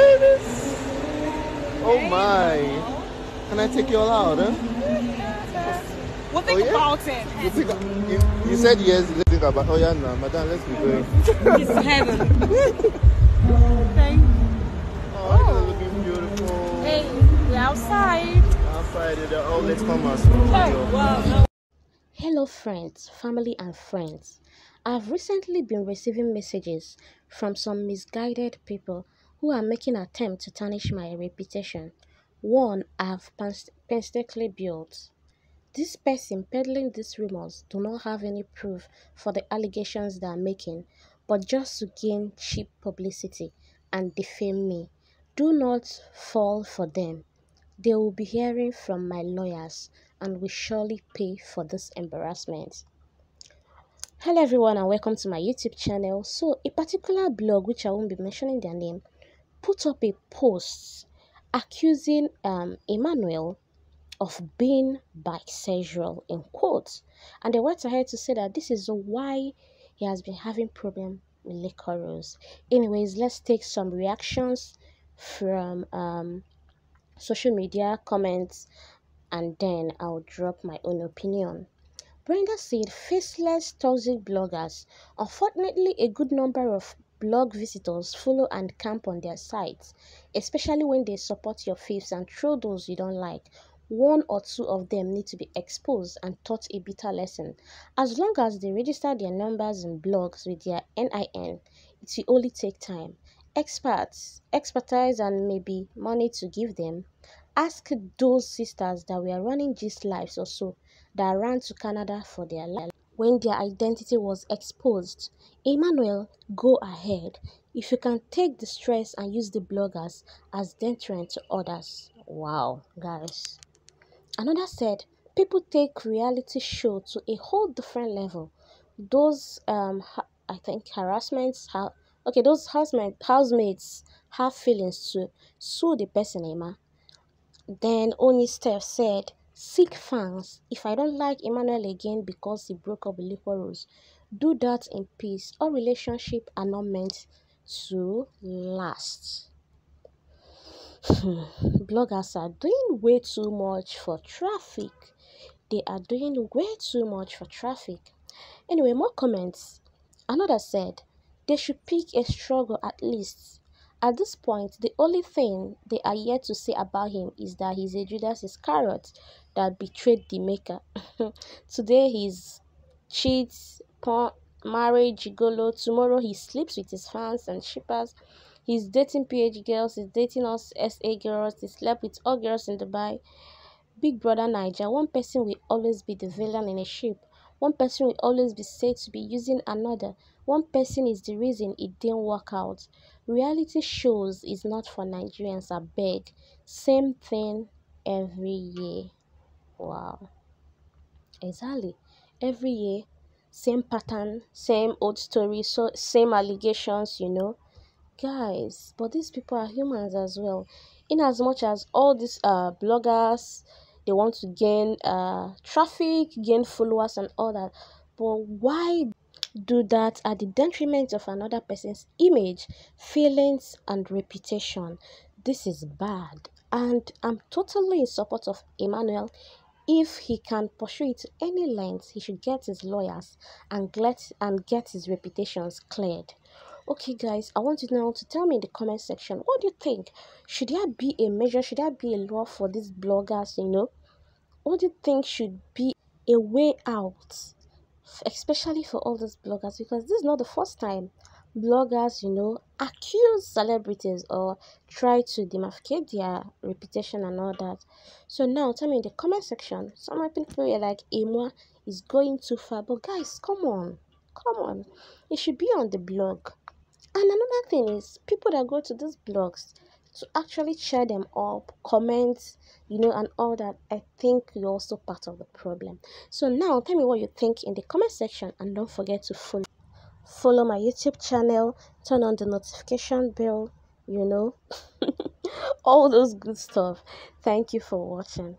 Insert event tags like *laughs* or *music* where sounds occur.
babies. Oh my. Can I take you all out, huh? We'll think Oh, yeah? about it. You, think, you, you said yes, you think about Oh yeah, no, madam, let's be going. It's heaven. Thank Oh, oh you guys are looking beautiful. Hey, we're outside. Outside, they're all let's come and Oh. Hello, friends, family, and friends. I've recently been receiving messages from some misguided people who are making attempts to tarnish my reputation. One I've painstakingly built. This person peddling these rumors do not have any proof for the allegations they are making, but just to gain cheap publicity and defame me. Do not fall for them. They will be hearing from my lawyers and will surely pay for this embarrassment. Hello everyone and welcome to my YouTube channel. So a particular blog which I won't be mentioning their name put up a post accusing um, Emmanuel of being bisexual in quotes and they went ahead to say that this is why he has been having problem with Liquorose. Anyways, let's take some reactions from um, social media comments and then I'll drop my own opinion. Brenda said faceless toxic bloggers. Unfortunately, a good number of blog visitors follow and camp on their sites, especially when they support your faiths and throw those you don't like. One or two of them need to be exposed and taught a bitter lesson. As long as they register their numbers in blogs with their NIN, it will only take time. Experts, expertise, and maybe money to give them. Ask those sisters that were running these lives or so that ran to Canada for their life when their identity was exposed. Emmanuel, go ahead. If you can take the stress and use the bloggers as deterrent to others. Wow, guys. Another said, people take reality show to a whole different level. Those, um, I think, harassments, ha- okay, those housemate, housemates have feelings to sue the person, Emma. Then Oni Steph said, Seek fans. If I don't like Emmanuel again because he broke up with Liquorose, do that in peace. All relationships are not meant to last. *sighs* Bloggers are doing way too much for traffic. They are doing way too much for traffic. Anyway, more comments. Another said, they should pick a struggle at least. At this point, the only thing they are yet to say about him is that he's a Judas Iscariot that betrayed the Maker. *laughs* Today he's cheats, porn, marriage, gigolo. Tomorrow he sleeps with his fans and shippers. He's dating PH girls. He's dating us SA girls. He slept with all girls in Dubai. Big Brother Naija, one person will always be the villain in a ship. One person will always be said to be using another. One person is the reason it didn't work out. Reality shows is not for Nigerians, I beg. Same thing every year. Wow. Exactly. Every year, same pattern, same old story, so same allegations, you know. Guys, but these people are humans as well. In as much as all these uh bloggers they want to gain uh traffic, gain followers and all that. But why do that at the detriment of another person's image, feelings, and reputation? This is bad. And I'm totally in support of Emmanuel. If he can pursue it to any length, he should get his lawyers and get and get his reputations cleared. Okay, guys, I want you now to tell me in the comment section what do you think? Should there be a measure? Should there be a law for these bloggers? You know, what do you think should be a way out, especially for all these bloggers? Because this is not the first time bloggers, you know, accuse celebrities or try to demarcate their reputation and all that. So now, tell me in the comment section. Some people are like, "Emma is going too far," but guys, come on, come on, it should be on the blog. And another thing is people that go to these blogs to actually cheer them up, comment, you know, and all that. I think you're also part of the problem. So now tell me what you think in the comment section and don't forget to follow follow my YouTube channel, turn on the notification bell, you know, *laughs* all those good stuff. Thank you for watching.